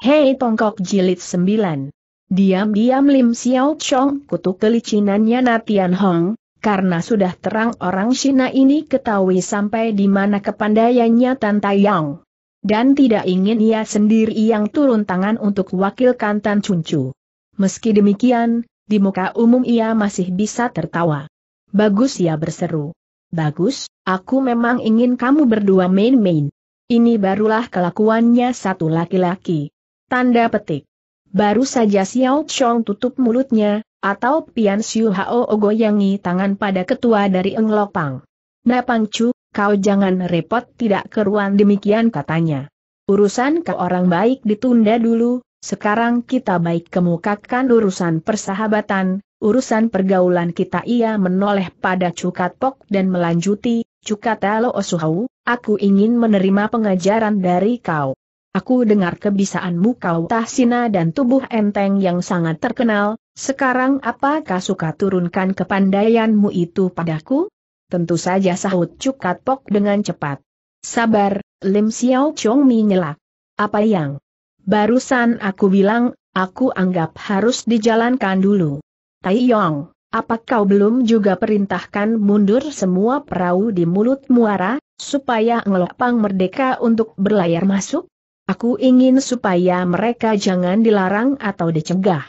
Hei Tongkok Jilid 9. Diam-diam Lim Xiao Chong kutuk kelicinannya Natian Hong, karena sudah terang orang Cina ini ketahui sampai di mana kepandaiannya Tan Tayang. Dan tidak ingin ia sendiri yang turun tangan untuk wakilkan Tan Chuncu. Meski demikian, di muka umum ia masih bisa tertawa. Bagus ia berseru. Bagus, aku memang ingin kamu berdua main-main. Ini barulah kelakuannya satu laki-laki. Tanda petik. Baru saja Xiao Chong tutup mulutnya, atau Pian Xiu Hao goyangi tangan pada ketua dari Eng Lopang. Napang Chu, kau jangan repot tidak keruan demikian katanya. Urusan kau orang baik ditunda dulu, sekarang kita baik kemukakan urusan persahabatan, urusan pergaulan kita ia menoleh pada Cukat Pok dan melanjuti, Cukat Alo Osuhau, aku ingin menerima pengajaran dari kau. Aku dengar kebisaanmu kau tahsina dan tubuh enteng yang sangat terkenal, sekarang apakah suka turunkan kepandaianmu itu padaku? Tentu saja sahut Cukat Pok dengan cepat. Sabar, Lim Xiao Chong menyelak. Apa yang? Barusan aku bilang, aku anggap harus dijalankan dulu. Tai Yong, apa kau belum juga perintahkan mundur semua perahu di mulut muara, supaya ngelopang merdeka untuk berlayar masuk? Aku ingin supaya mereka jangan dilarang atau dicegah.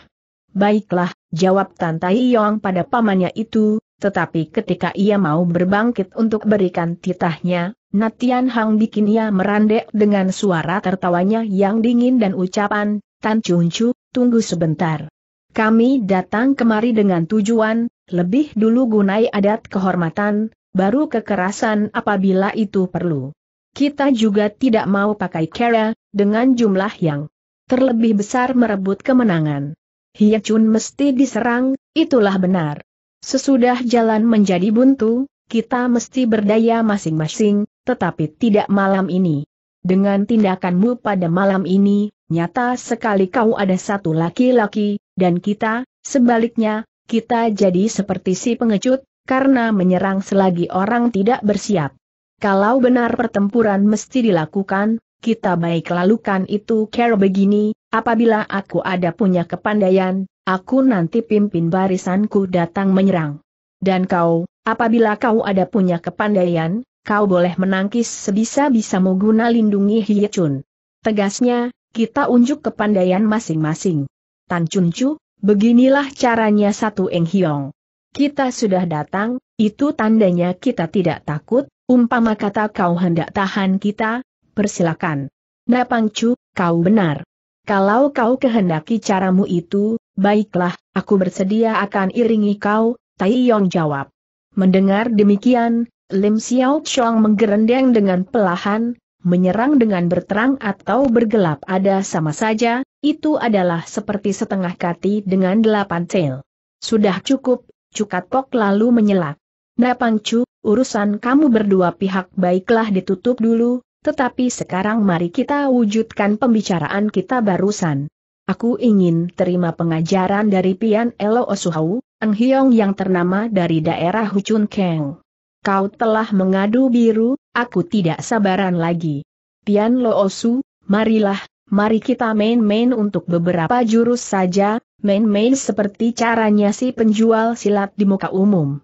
Baiklah, jawab Tante Yong pada pamannya itu, tetapi ketika ia mau berbangkit untuk berikan titahnya, Natian Hang bikin ia merandek dengan suara tertawanya yang dingin dan ucapan, Tan Chuncu, tunggu sebentar. Kami datang kemari dengan tujuan, lebih dulu gunai adat kehormatan, baru kekerasan apabila itu perlu. Kita juga tidak mau pakai cara, dengan jumlah yang terlebih besar merebut kemenangan. Hiacun mesti diserang, itulah benar. Sesudah jalan menjadi buntu, kita mesti berdaya masing-masing, tetapi tidak malam ini. Dengan tindakanmu pada malam ini, nyata sekali kau ada satu laki-laki, dan kita, sebaliknya, kita jadi seperti si pengecut, karena menyerang selagi orang tidak bersiap. Kalau benar pertempuran mesti dilakukan, kita baik lalukan itu care begini, apabila aku ada punya kepandaian, aku nanti pimpin barisanku datang menyerang. Dan kau, apabila kau ada punya kepandaian, kau boleh menangkis sebisa-bisamu guna lindungi Hiechun. Tegasnya, kita unjuk kepandaian masing-masing. Tan Chun Chu, beginilah caranya satu Eng Hiong. Kita sudah datang, itu tandanya kita tidak takut, Umpama kata kau hendak tahan kita, persilakan. Napangcu, kau benar. Kalau kau kehendaki caramu itu, baiklah, aku bersedia akan iringi kau, Tai Yong jawab. Mendengar demikian, Lim Xiao Chong menggerendeng dengan pelahan, menyerang dengan berterang atau bergelap ada sama saja, itu adalah seperti setengah kati dengan delapan cel. Sudah cukup, Cukat Pok lalu menyelak. Napangcu, urusan kamu berdua pihak baiklah ditutup dulu, tetapi sekarang mari kita wujudkan pembicaraan kita barusan. Aku ingin terima pengajaran dari Pian Elo Osuhau, Eng Hiong yang ternama dari daerah Huchun Keng. Kau telah mengadu biru, aku tidak sabaran lagi. Pian Lo Osu, marilah, mari kita main-main untuk beberapa jurus saja, main-main seperti caranya si penjual silat di muka umum.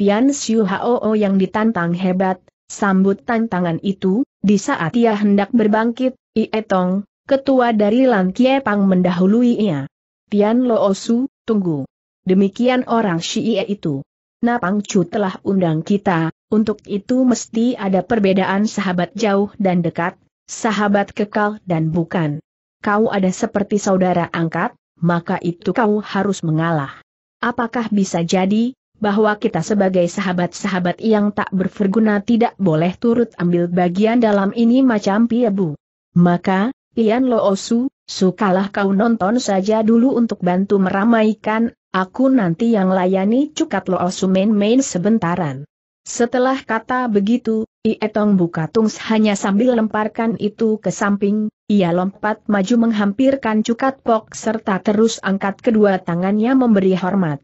Pian Xiu Hao yang ditantang hebat, sambut tantangan itu, di saat ia hendak berbangkit, I Etong, ketua dari Lan Kie Pang mendahuluinya. Pian Lo Osu, tunggu. Demikian orang Xie itu. Napang Chu telah undang kita, untuk itu mesti ada perbedaan sahabat jauh dan dekat, sahabat kekal dan bukan. Kau ada seperti saudara angkat, maka itu kau harus mengalah. Apakah bisa jadi, bahwa kita sebagai sahabat-sahabat yang tak berferguna tidak boleh turut ambil bagian dalam ini macam piebu. Maka, Ian Loosu, sukalah kau nonton saja dulu untuk bantu meramaikan, aku nanti yang layani cukat Loosu main-main sebentaran. Setelah kata begitu, Ietong buka tungs hanya sambil lemparkan itu ke samping, ia lompat maju menghampirkan cukat pok serta terus angkat kedua tangannya memberi hormat.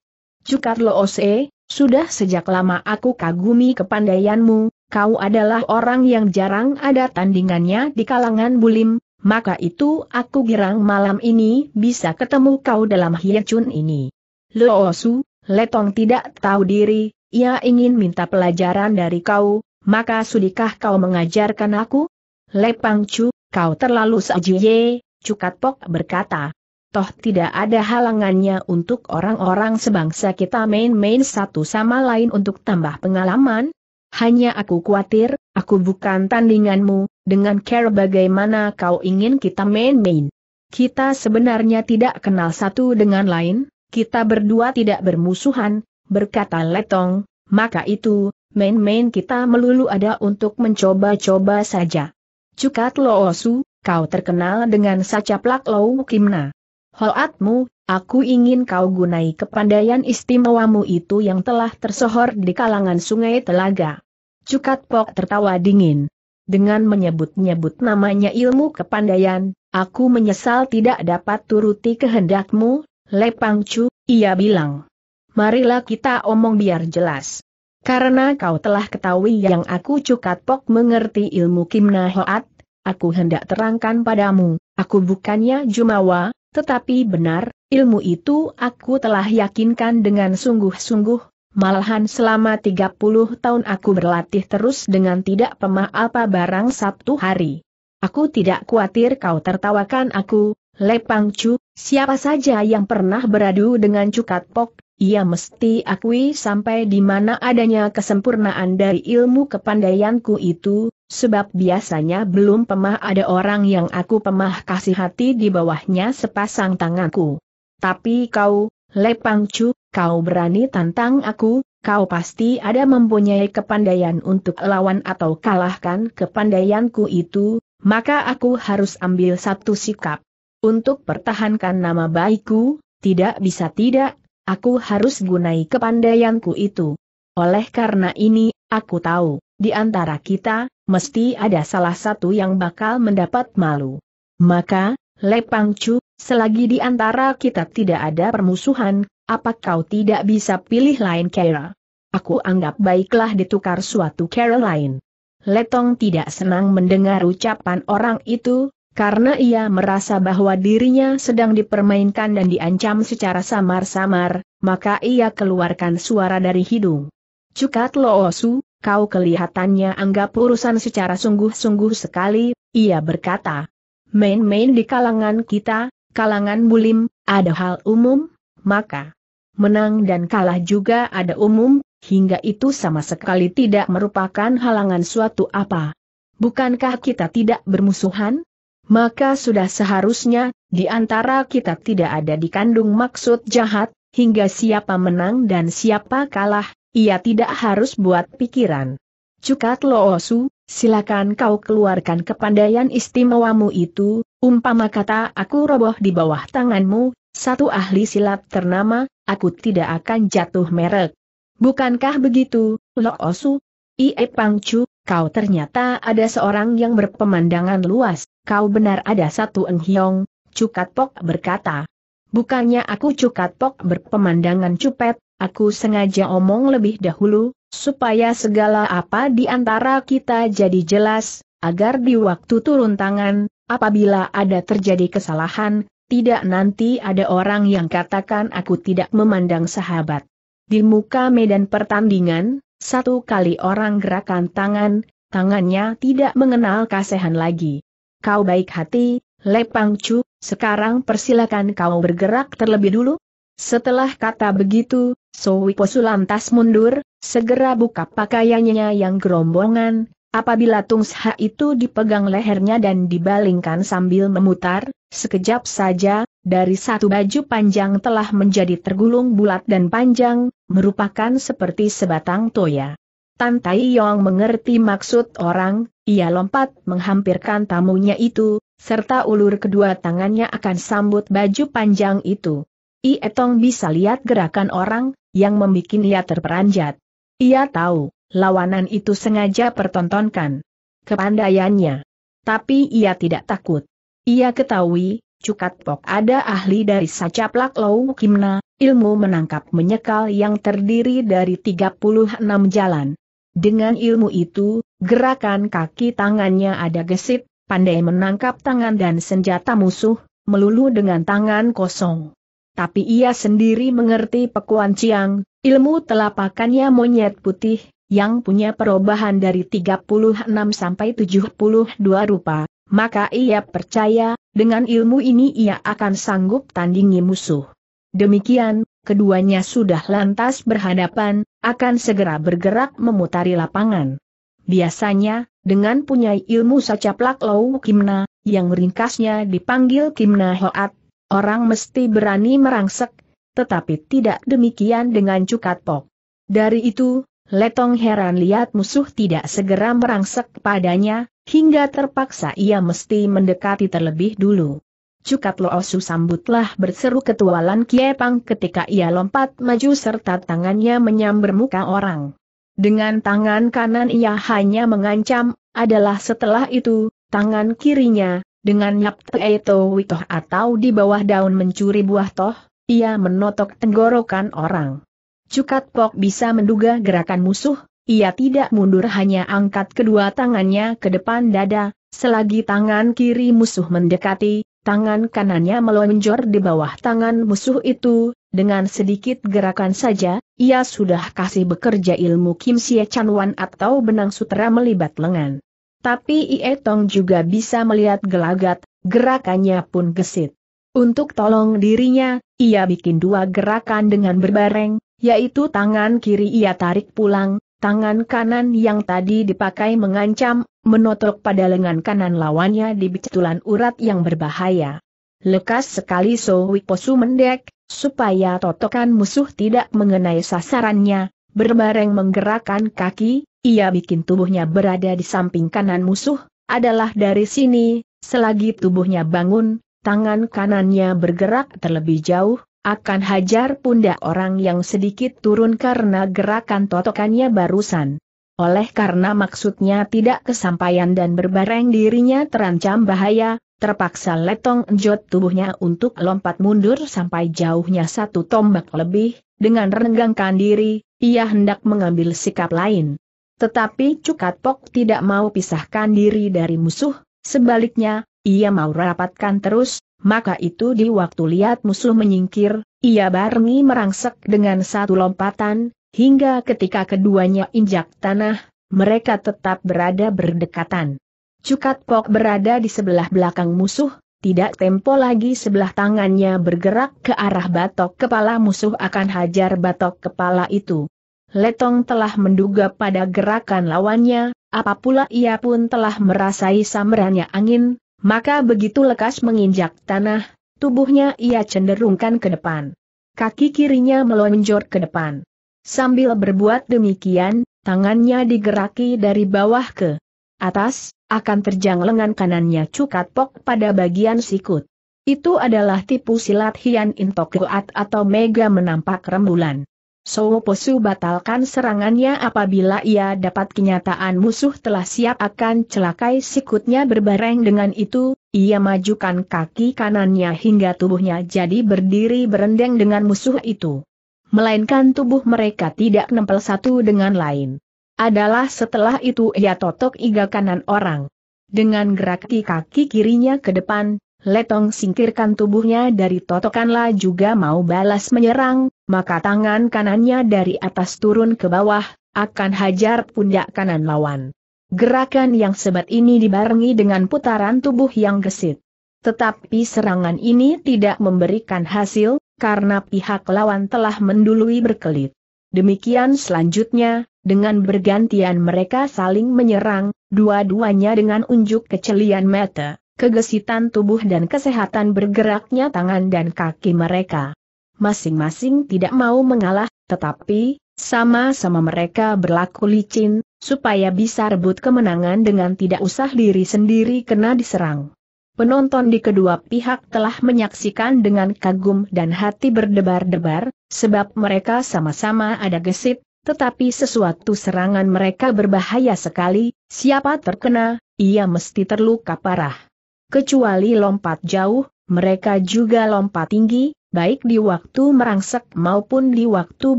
Cukarlo Ose, sudah sejak lama aku kagumi kepandaianmu, kau adalah orang yang jarang ada tandingannya di kalangan bulim, maka itu aku girang malam ini bisa ketemu kau dalam hiacun ini. Loosu, Letong tidak tahu diri, ia ingin minta pelajaran dari kau, maka sudikah kau mengajarkan aku? Lepang Chu, kau terlalu sajuye, Cukat Pok berkata. Toh tidak ada halangannya untuk orang-orang sebangsa kita main-main satu sama lain untuk tambah pengalaman, hanya aku khawatir, aku bukan tandinganmu, dengan care bagaimana kau ingin kita main-main. Kita sebenarnya tidak kenal satu dengan lain, kita berdua tidak bermusuhan, berkata Letong, maka itu, main-main kita melulu ada untuk mencoba-coba saja. Cukat Loosu, kau terkenal dengan sacaplak Lou Kimna. Hoatmu, aku ingin kau gunai kepandaian istimewamu itu yang telah tersohor di kalangan sungai telaga. Cukat Pok tertawa dingin. Dengan menyebut-nyebut namanya ilmu kepandaian, aku menyesal tidak dapat turuti kehendakmu, Lepang Chu, ia bilang. Marilah kita omong biar jelas. Karena kau telah ketahui yang aku Cukat Pok mengerti ilmu Kimna Hoat, aku hendak terangkan padamu, aku bukannya Jumawa, tetapi benar, ilmu itu aku telah yakinkan dengan sungguh-sungguh, Malahan selama 30 tahun aku berlatih terus dengan tidak pemah apa barang Sabtu hari. Aku tidak khawatir kau tertawakan aku, Lepang Chu, siapa saja yang pernah beradu dengan Cukat Pok, ia mesti akui sampai di mana adanya kesempurnaan dari ilmu kepandaianku itu, sebab biasanya belum pemah ada orang yang aku pemah kasih hati di bawahnya sepasang tanganku. Tapi kau, Lepang Chu, kau berani tantang aku, kau pasti ada mempunyai kepandaian untuk lawan atau kalahkan kepandaianku itu, maka aku harus ambil satu sikap. Untuk pertahankan nama baikku, tidak bisa tidak, aku harus gunai kepandaianku itu. Oleh karena ini, aku tahu, di antara kita, mesti ada salah satu yang bakal mendapat malu. Maka, Lepang Chu, selagi di antara kita tidak ada permusuhan, apa kau tidak bisa pilih lain cara? Aku anggap baiklah ditukar suatu cara lain. Letong tidak senang mendengar ucapan orang itu, karena ia merasa bahwa dirinya sedang dipermainkan dan diancam secara samar-samar, maka ia keluarkan suara dari hidung. Cukat Loosu, kau kelihatannya anggap urusan secara sungguh-sungguh sekali, ia berkata. Main-main di kalangan kita, kalangan bulim, ada hal umum, maka menang dan kalah juga ada umum, hingga itu sama sekali tidak merupakan halangan suatu apa. Bukankah kita tidak bermusuhan? Maka sudah seharusnya, di antara kita tidak ada dikandung maksud jahat, hingga siapa menang dan siapa kalah, ia tidak harus buat pikiran. Cukat Loosu, silakan kau keluarkan kepandaian istimewamu itu, umpama kata aku roboh di bawah tanganmu, satu ahli silat ternama, aku tidak akan jatuh merek. Bukankah begitu, Lo Osu? Ie Pangcu, kau ternyata ada seorang yang berpemandangan luas, kau benar ada satu Eng Hiong, Cukat Pok berkata. Bukannya aku Cukat Pok berpemandangan cupet, aku sengaja omong lebih dahulu, supaya segala apa di antara kita jadi jelas, agar di waktu turun tangan, apabila ada terjadi kesalahan, tidak nanti ada orang yang katakan aku tidak memandang sahabat. Di muka medan pertandingan, satu kali orang gerakan tangan, tangannya tidak mengenal kasihan lagi. Kau baik hati, Lepang Chu, sekarang persilakan kau bergerak terlebih dulu. Setelah kata begitu, Sowiposu lantas mundur, segera buka pakaiannya yang gerombongan, Apabila Tungsha itu dipegang lehernya dan dibalingkan sambil memutar, sekejap saja, dari satu baju panjang telah menjadi tergulung bulat dan panjang, merupakan seperti sebatang toya. Tan Tai Yong mengerti maksud orang, ia lompat menghampirkan tamunya itu, serta ulur kedua tangannya akan sambut baju panjang itu. I Etong bisa lihat gerakan orang, yang membuat ia terperanjat. Ia tahu, lawanan itu sengaja pertontonkan kepandaiannya. Tapi ia tidak takut. Ia ketahui, Cukat Pok ada ahli dari sacaplak Lau Kimna, ilmu menangkap menyekal yang terdiri dari 36 jalan. Dengan ilmu itu, gerakan kaki tangannya ada gesit, pandai menangkap tangan dan senjata musuh, melulu dengan tangan kosong. Tapi ia sendiri mengerti pekuan Ciang, ilmu telapakannya monyet putih, yang punya perubahan dari 36 sampai 72 rupa, maka ia percaya, dengan ilmu ini ia akan sanggup tandingi musuh. Demikian, keduanya sudah lantas berhadapan, akan segera bergerak memutari lapangan. Biasanya, dengan punya ilmu sacaplak lau kimna, yang ringkasnya dipanggil kimna hoat, orang mesti berani merangsek, tetapi tidak demikian dengan cukat pok. Dari itu, Letong heran lihat musuh tidak segera merangsek padanya, hingga terpaksa ia mesti mendekati terlebih dulu. Cukat Loosu sambutlah berseru ketualan Kiepang ketika ia lompat maju serta tangannya menyambar muka orang. Dengan tangan kanan ia hanya mengancam, adalah setelah itu, tangan kirinya, dengan nyap teeto witoh atau di bawah daun mencuri buah toh, ia menotok tenggorokan orang. Cukat Pok bisa menduga gerakan musuh, ia tidak mundur hanya angkat kedua tangannya ke depan dada, selagi tangan kiri musuh mendekati, tangan kanannya melonjor di bawah tangan musuh itu, dengan sedikit gerakan saja, ia sudah kasih bekerja ilmu Kim Sie Chan Wan atau benang sutera melibat lengan. Tapi Ie Tong juga bisa melihat gelagat, gerakannya pun gesit. Untuk tolong dirinya, ia bikin dua gerakan dengan berbareng, yaitu tangan kiri ia tarik pulang, tangan kanan yang tadi dipakai mengancam, menotok pada lengan kanan lawannya di betulan urat yang berbahaya. Lekas sekali Sowi Posu mendek, supaya totokan musuh tidak mengenai sasarannya, berbareng menggerakkan kaki, ia bikin tubuhnya berada di samping kanan musuh, adalah dari sini, selagi tubuhnya bangun, tangan kanannya bergerak terlebih jauh, akan hajar pundak orang yang sedikit turun karena gerakan totokannya barusan. Oleh karena maksudnya tidak kesampaian dan berbareng dirinya terancam bahaya, terpaksa letong enjot tubuhnya untuk lompat mundur sampai jauhnya satu tombak lebih, dengan renggangkan diri, ia hendak mengambil sikap lain. Tetapi Cukat Pok tidak mau pisahkan diri dari musuh, sebaliknya, ia mau rapatkan terus, maka itu di waktu lihat musuh menyingkir, ia barengi merangsek dengan satu lompatan, hingga ketika keduanya injak tanah, mereka tetap berada berdekatan. Cukat Pok berada di sebelah belakang musuh, tidak tempo lagi sebelah tangannya bergerak ke arah batok kepala musuh akan hajar batok kepala itu. Letong telah menduga pada gerakan lawannya, apapula ia pun telah merasai sambarannya angin, maka begitu lekas menginjak tanah, tubuhnya ia cenderungkan ke depan. Kaki kirinya melonjor ke depan. Sambil berbuat demikian, tangannya digeraki dari bawah ke atas, akan terjang lengan kanannya cukat pok pada bagian sikut. Itu adalah tipu silat Hian Intok atau Mega menampak rembulan. Posu batalkan serangannya apabila ia dapat kenyataan musuh telah siap akan celakai sikutnya berbareng dengan itu, ia majukan kaki kanannya hingga tubuhnya jadi berdiri berendeng dengan musuh itu. Melainkan tubuh mereka tidak nempel satu dengan lain. Adalah setelah itu ia totok iga kanan orang. Dengan gerak kaki kirinya ke depan, Letong singkirkan tubuhnya dari totokanlah juga mau balas menyerang, maka tangan kanannya dari atas turun ke bawah, akan hajar pundak kanan lawan. Gerakan yang sebat ini dibarengi dengan putaran tubuh yang gesit. Tetapi serangan ini tidak memberikan hasil, karena pihak lawan telah mendului berkelit. Demikian selanjutnya, dengan bergantian mereka saling menyerang, dua-duanya dengan unjuk kecelian mata kegesitan tubuh dan kesehatan bergeraknya tangan dan kaki mereka. Masing-masing tidak mau mengalah, tetapi, sama-sama mereka berlaku licin, supaya bisa rebut kemenangan dengan tidak usah diri sendiri kena diserang. Penonton di kedua pihak telah menyaksikan dengan kagum dan hati berdebar-debar, sebab mereka sama-sama ada gesit, tetapi sesuatu serangan mereka berbahaya sekali, siapa terkena, ia mesti terluka parah. Kecuali lompat jauh, mereka juga lompat tinggi, baik di waktu merangsek maupun di waktu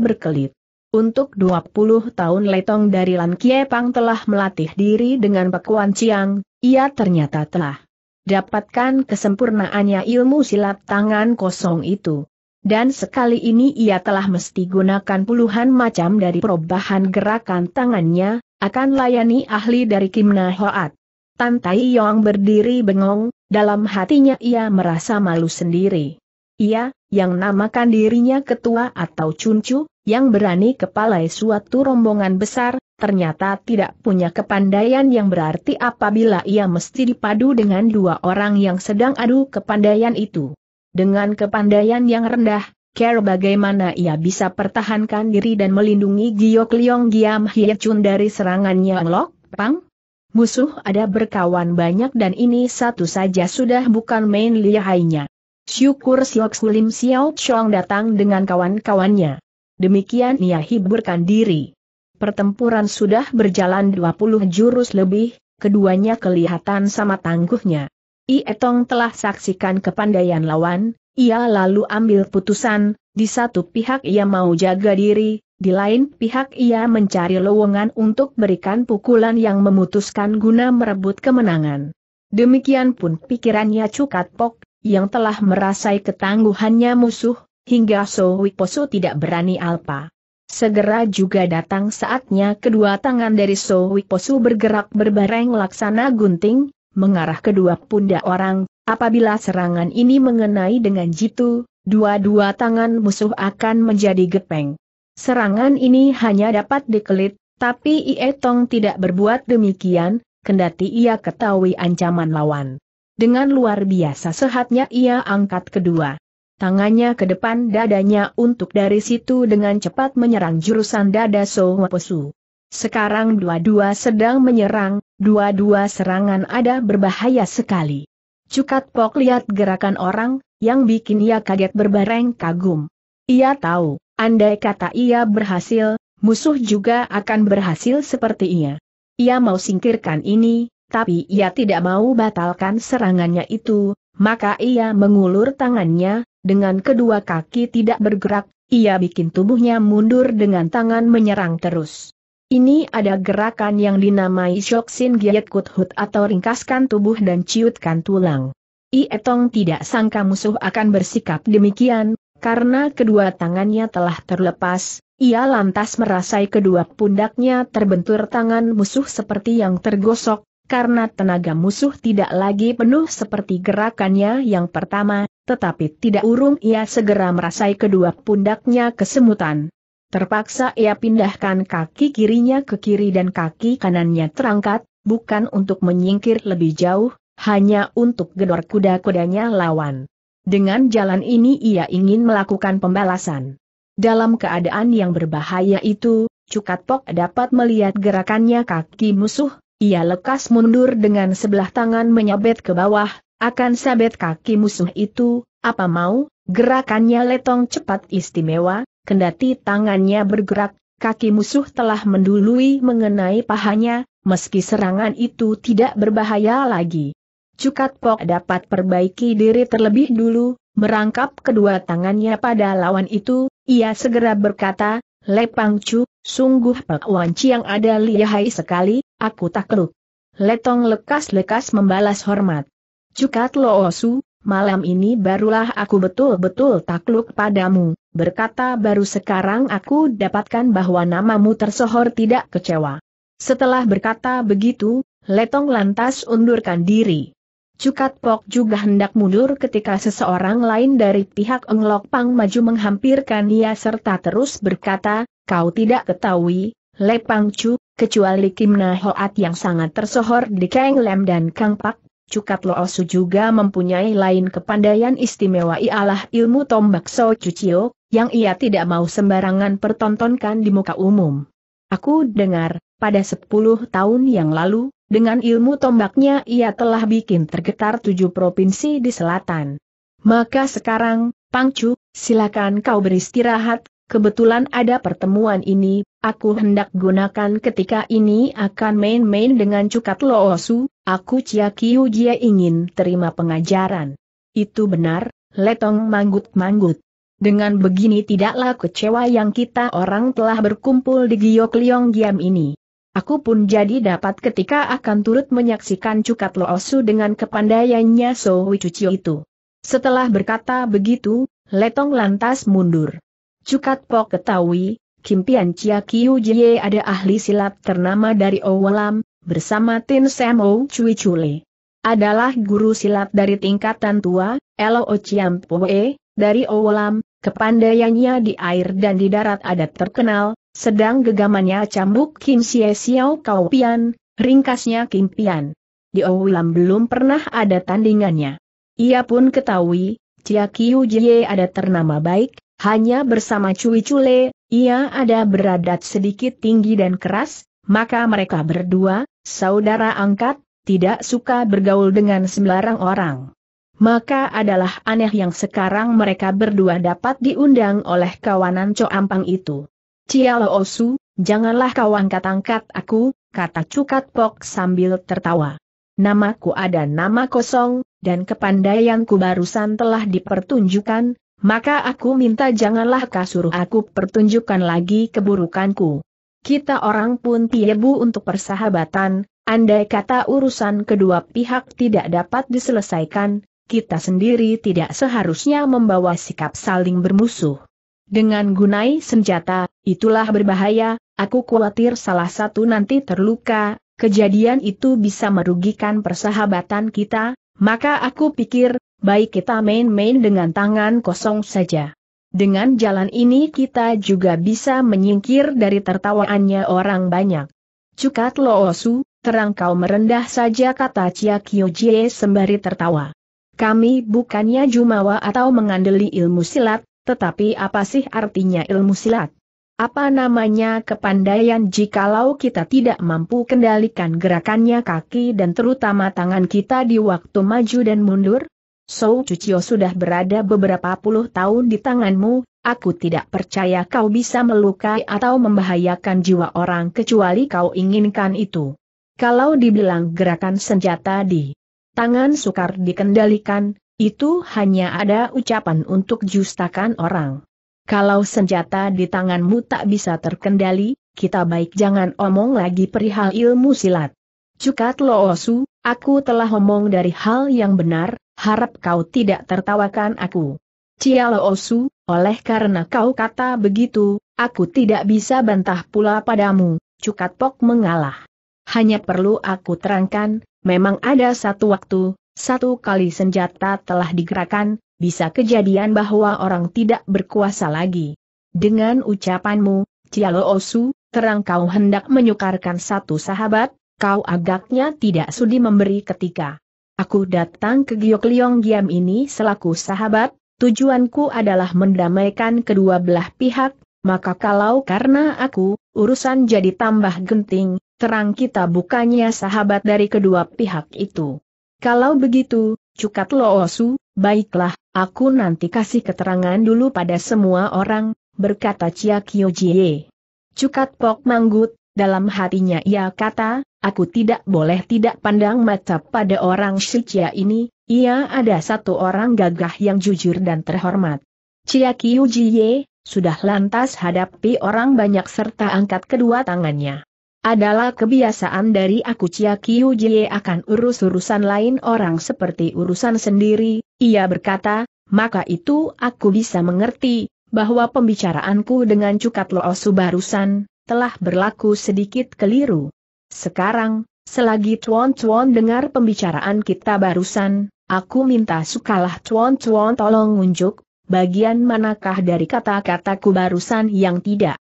berkelit. Untuk 20 tahun Letong dari Lan Kiepang telah melatih diri dengan Pekuan Ciang, ia ternyata telah dapatkan kesempurnaannya ilmu silat tangan kosong itu. Dan sekali ini ia telah mesti gunakan puluhan macam dari perubahan gerakan tangannya, akan layani ahli dari Kimna Hoat. Tan Tai Yong berdiri bengong, dalam hatinya ia merasa malu sendiri. Ia, yang namakan dirinya ketua atau cuncu, yang berani kepalai suatu rombongan besar, ternyata tidak punya kepandaian yang berarti apabila ia mesti dipadu dengan dua orang yang sedang adu kepandaian itu. Dengan kepandaian yang rendah, care bagaimana ia bisa pertahankan diri dan melindungi Giok Liong Giam Hie Chun dari serangannya Lok Pang? Musuh ada berkawan banyak dan ini satu saja sudah bukan main lihainya. Syukur Siok Sulim Xiao Chong datang dengan kawan-kawannya. Demikian ia hiburkan diri. Pertempuran sudah berjalan 20 jurus lebih, keduanya kelihatan sama tangguhnya. I Etong telah saksikan kepandaian lawan, ia lalu ambil putusan, di satu pihak ia mau jaga diri, di lain pihak ia mencari lowongan untuk berikan pukulan yang memutuskan guna merebut kemenangan. Demikian pun pikirannya Cukat Pok, yang telah merasai ketangguhannya musuh, hingga So Wiposo tidak berani alpa. Segera juga datang saatnya kedua tangan dari So Wiposo bergerak berbareng laksana gunting, mengarah kedua pundak orang, apabila serangan ini mengenai dengan jitu, dua-dua tangan musuh akan menjadi gepeng. Serangan ini hanya dapat dikelit, tapi Ietong tidak berbuat demikian, kendati ia ketahui ancaman lawan. Dengan luar biasa sehatnya ia angkat kedua tangannya ke depan dadanya untuk dari situ dengan cepat menyerang jurusan dada So Waposu. Sekarang dua-dua sedang menyerang, dua-dua serangan ada berbahaya sekali. Cukat Pok lihat gerakan orang, yang bikin ia kaget berbareng kagum. Ia tahu, andai kata ia berhasil, musuh juga akan berhasil seperti ia. Ia mau singkirkan ini, tapi ia tidak mau batalkan serangannya itu, maka ia mengulur tangannya, dengan kedua kaki tidak bergerak, ia bikin tubuhnya mundur dengan tangan menyerang terus. Ini ada gerakan yang dinamai Shoksin Giat Kuthut atau ringkaskan tubuh dan ciutkan tulang. I Etong tidak sangka musuh akan bersikap demikian, karena kedua tangannya telah terlepas, ia lantas merasai kedua pundaknya terbentur tangan musuh seperti yang tergosok, karena tenaga musuh tidak lagi penuh seperti gerakannya yang pertama, tetapi tidak urung ia segera merasai kedua pundaknya kesemutan. Terpaksa ia pindahkan kaki kirinya ke kiri dan kaki kanannya terangkat, bukan untuk menyingkir lebih jauh, hanya untuk gedor kuda-kudanya lawan. Dengan jalan ini ia ingin melakukan pembalasan. Dalam keadaan yang berbahaya itu, Cukat Pok dapat melihat gerakannya kaki musuh, ia lekas mundur dengan sebelah tangan menyabet ke bawah, akan sabet kaki musuh itu, apa mau, gerakannya letong cepat istimewa, kendati tangannya bergerak, kaki musuh telah mendului mengenai pahanya, meski serangan itu tidak berbahaya lagi. Cukat Pok dapat perbaiki diri terlebih dulu, merangkap kedua tangannya pada lawan itu, ia segera berkata, Lepang Chu, sungguh Pak Wanci yang ada lihai sekali, aku takluk. Letong lekas-lekas membalas hormat. Cukat Loosu, malam ini barulah aku betul-betul takluk padamu, berkata baru sekarang aku dapatkan bahwa namamu tersohor tidak kecewa. Setelah berkata begitu, Letong lantas undurkan diri. Cukat Pok juga hendak mundur ketika seseorang lain dari pihak Englok Pang maju menghampirkan ia serta terus berkata, kau tidak ketahui, Lepang Chu, kecuali Kim Na Hoat yang sangat tersohor di Kang Lem dan Kang Pak, Cukat Loosu juga mempunyai lain kepandaian istimewa ialah ilmu tombak So Cucio, yang ia tidak mau sembarangan pertontonkan di muka umum. Aku dengar, pada sepuluh tahun yang lalu, dengan ilmu tombaknya ia telah bikin tergetar tujuh provinsi di selatan. Maka sekarang, Pangcu, silakan kau beristirahat, kebetulan ada pertemuan ini, aku hendak gunakan ketika ini akan main-main dengan Cukat Loosu, aku Cia Kiu Jia ingin terima pengajaran. Itu benar, Letong manggut-manggut. Dengan begini tidaklah kecewa yang kita orang telah berkumpul di Giok Liong Giam ini. Aku pun jadi dapat ketika akan turut menyaksikan Cukat Loosu dengan kepandaiannya So Wicucio itu. Setelah berkata begitu, Letong lantas mundur. Cukat Pok ketahui, Kimpian Chia Kiu Jie ada ahli silat ternama dari Owalam, bersama Tin Samo Cui Chule. Adalah guru silat dari tingkatan tua, Elo Chiam Poe, dari Owalam, Kepandaiannya di air dan di darat ada terkenal, sedang gegamannya cambuk Kim Xie Xiao Kau Pian, ringkasnya Kim Pian. Di Owilam belum pernah ada tandingannya. Ia pun ketahui, Chia Kiu Jie ada ternama baik, hanya bersama Cui Cule, ia ada beradat sedikit tinggi dan keras, maka mereka berdua, saudara angkat, tidak suka bergaul dengan sembarang orang. Maka adalah aneh yang sekarang mereka berdua dapat diundang oleh kawanan Co Ampang itu. Cialo Osu, janganlah kau angkat-angkat aku, kata Cukat Pok sambil tertawa. Namaku ada nama kosong, dan kepandaianku barusan telah dipertunjukkan, maka aku minta janganlah kau suruh aku pertunjukkan lagi keburukanku. Kita orang pun tiebu untuk persahabatan, andai kata urusan kedua pihak tidak dapat diselesaikan, kita sendiri tidak seharusnya membawa sikap saling bermusuh. Dengan gunai senjata, itulah berbahaya, aku khawatir salah satu nanti terluka, kejadian itu bisa merugikan persahabatan kita, maka aku pikir, baik kita main-main dengan tangan kosong saja. Dengan jalan ini kita juga bisa menyingkir dari tertawaannya orang banyak. Cukat Loosu, terang kau merendah saja kata Chia Jie sembari tertawa. Kami bukannya jumawa atau mengandeli ilmu silat, tetapi apa sih artinya ilmu silat? Apa namanya kepandaian jikalau kita tidak mampu kendalikan gerakannya kaki dan terutama tangan kita di waktu maju dan mundur? So Cucio sudah berada beberapa puluh tahun di tanganmu, aku tidak percaya kau bisa melukai atau membahayakan jiwa orang kecuali kau inginkan itu. Kalau dibilang gerakan senjata di tangan sukar dikendalikan, itu hanya ada ucapan untuk justakan orang. Kalau senjata di tanganmu tak bisa terkendali, kita baik jangan omong lagi perihal ilmu silat. Cukat Loosu, aku telah omong dari hal yang benar, harap kau tidak tertawakan aku. Cia Loosu, oleh karena kau kata begitu, aku tidak bisa bantah pula padamu, Cukat Pok mengalah. Hanya perlu aku terangkan, memang ada satu waktu, satu kali senjata telah digerakkan, bisa kejadian bahwa orang tidak berkuasa lagi. Dengan ucapanmu, Cialo Osu, terang kau hendak menyukarkan satu sahabat, kau agaknya tidak sudi memberi ketika. Aku datang ke Giok Liong Giam ini selaku sahabat, tujuanku adalah mendamaikan kedua belah pihak, maka kalau karena aku, urusan jadi tambah genting, terang kita bukannya sahabat dari kedua pihak itu. Kalau begitu, Cukat Loosu, baiklah, aku nanti kasih keterangan dulu pada semua orang, berkata Chia Jie. Cukat Pok manggut, dalam hatinya ia kata, aku tidak boleh tidak pandang mata pada orang Shicia ini, ia ada satu orang gagah yang jujur dan terhormat. Chia Jie, sudah lantas hadapi orang banyak serta angkat kedua tangannya. Adalah kebiasaan dari aku Cia Kiu Jie akan urus-urusan lain orang seperti urusan sendiri, ia berkata, maka itu aku bisa mengerti, bahwa pembicaraanku dengan Cukat Loosu barusan, telah berlaku sedikit keliru. Sekarang, selagi Tuan-Tuan dengar pembicaraan kita barusan, aku minta sukalah Tuan-Tuan tolong unjuk, bagian manakah dari kata-kataku barusan yang tidak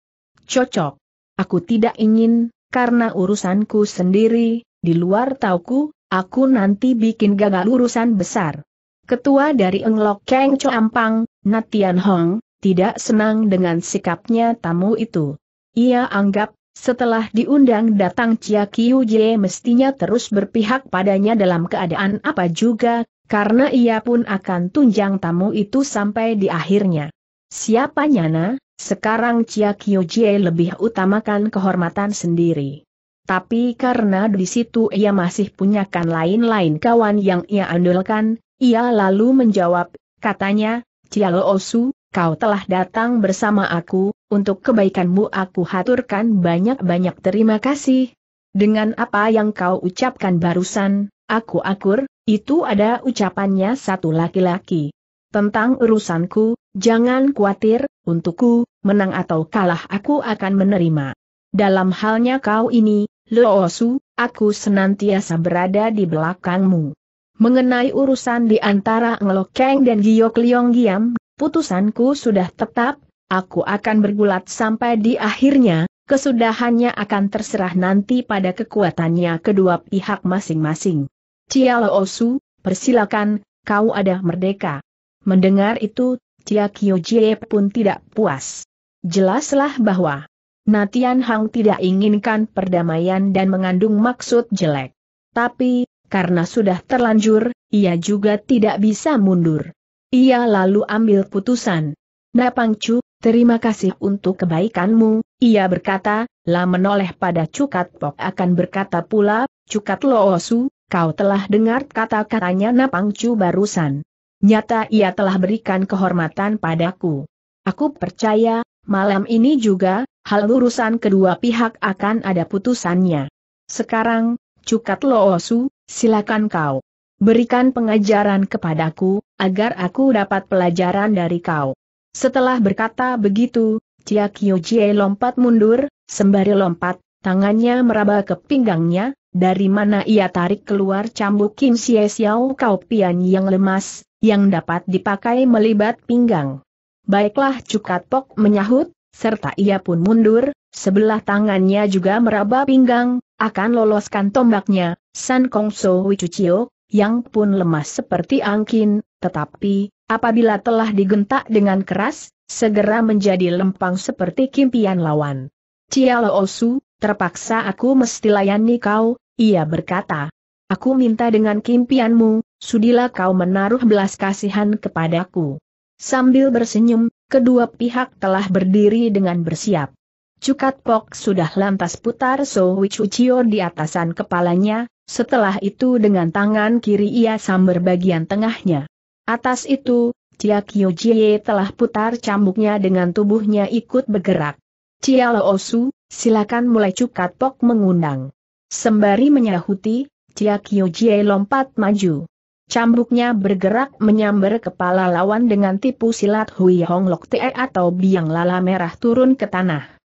cocok. Aku tidak ingin, karena urusanku sendiri, di luar tauku, aku nanti bikin gagal urusan besar. Ketua dari Englok Keng Ampang, Natian Hong, tidak senang dengan sikapnya tamu itu. Ia anggap, setelah diundang datang Chia Kiu Jie mestinya terus berpihak padanya dalam keadaan apa juga, karena ia pun akan tunjang tamu itu sampai di akhirnya. Siapa nyana, sekarang Chia Jie lebih utamakan kehormatan sendiri. Tapi karena di situ ia masih punyakan lain-lain kawan yang ia andalkan, ia lalu menjawab, katanya, Chia Osu, kau telah datang bersama aku, untuk kebaikanmu aku haturkan banyak-banyak terima kasih. Dengan apa yang kau ucapkan barusan, aku akur, itu ada ucapannya satu laki-laki. Tentang urusanku, jangan khawatir, untukku, menang atau kalah aku akan menerima. Dalam halnya kau ini, Loosu, aku senantiasa berada di belakangmu. Mengenai urusan di antara Ngelokeng dan Giok Liong Giam, putusanku sudah tetap, aku akan bergulat sampai di akhirnya, kesudahannya akan terserah nanti pada kekuatannya kedua pihak masing-masing. Cia Loosu, persilakan, kau ada merdeka. Mendengar itu, Kyo Jie pun tidak puas. Jelaslah bahwa Natian Hang tidak inginkan perdamaian dan mengandung maksud jelek. Tapi, karena sudah terlanjur, ia juga tidak bisa mundur. Ia lalu ambil putusan. Napangcu, terima kasih untuk kebaikanmu, ia berkata, lah menoleh pada Cukat Pok akan berkata pula, Cukat Loosu, kau telah dengar kata-katanya Napangcu barusan. Nyata ia telah berikan kehormatan padaku. Aku percaya, malam ini juga, hal urusan kedua pihak akan ada putusannya. Sekarang, Cukat Loosu, silakan kau. Berikan pengajaran kepadaku, agar aku dapat pelajaran dari kau. Setelah berkata begitu, Cia Jie lompat mundur, sembari lompat, tangannya meraba ke pinggangnya, dari mana ia tarik keluar cambuk Kim Xie Xiao Kau Pian yang lemas, yang dapat dipakai melibat pinggang. Baiklah Cukat Pok menyahut, serta ia pun mundur, sebelah tangannya juga meraba pinggang, akan loloskan tombaknya, San Kong So Wicucio, yang pun lemas seperti angkin, tetapi, apabila telah digentak dengan keras, segera menjadi lempang seperti kimpian lawan. Cialo Osu, terpaksa aku mesti layani kau, ia berkata. Aku minta dengan kimpianmu, sudilah kau menaruh belas kasihan kepadaku. Sambil bersenyum, kedua pihak telah berdiri dengan bersiap. Cukat Pok sudah lantas putar So Wicucio di atasan kepalanya, setelah itu dengan tangan kiri ia sambar bagian tengahnya. Atas itu, Cia Kyo Jie telah putar cambuknya dengan tubuhnya ikut bergerak. Cia Osu, silakan mulai Cukat Pok mengundang. Sembari menyahuti, Cia Kyo Jie lompat maju. Cambuknya bergerak menyambar kepala lawan dengan tipu silat Hui Hong Lok Te atau biang lala merah turun ke tanah.